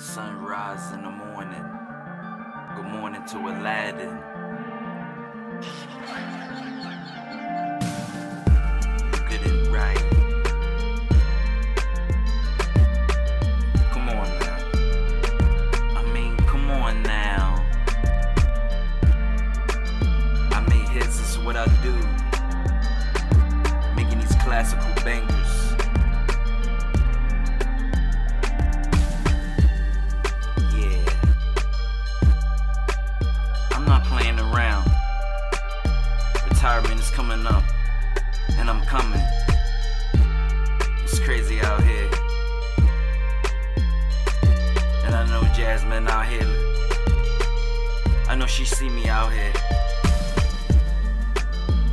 Sunrise in the morning. Good morning to Aladdin. Right. Come on now. I mean, come on now. I what I do. Making these classical bangers. Retirement is coming up, and I'm coming. It's crazy out here. And I know Jasmine out here. I know she see me out here.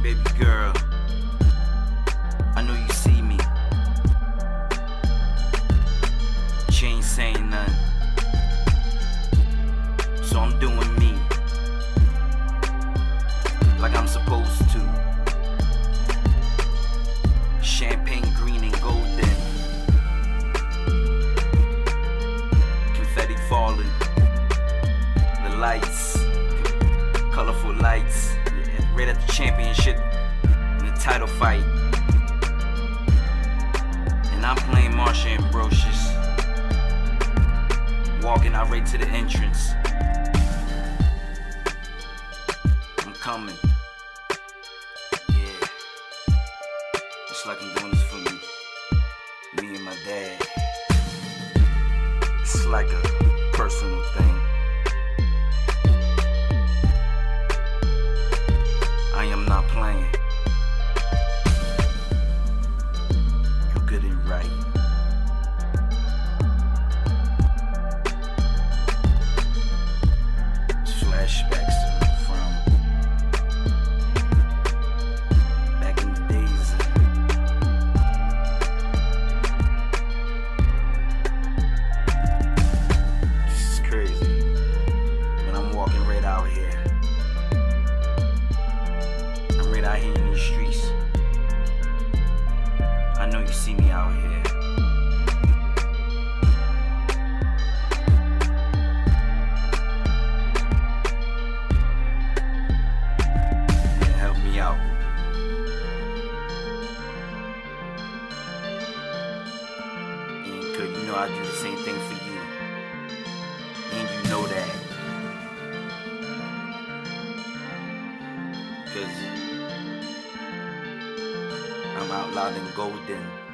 Baby girl. I know you see me. She ain't saying nothing. So I'm doing me. Like I'm supposed Falling. The lights. Colorful lights. Right at the championship. In the title fight. And I'm playing Marsha Ambrosius. Walking out right to the entrance. I'm coming. Yeah. It's like I'm doing this for me. Me and my dad. It's like a personal thing. I am not playing. You good and right. Walking right out here. I'm right out here in these streets. I know you see me out here. Help me out. And cause you know I do the same thing for you. I'm out loud and golden.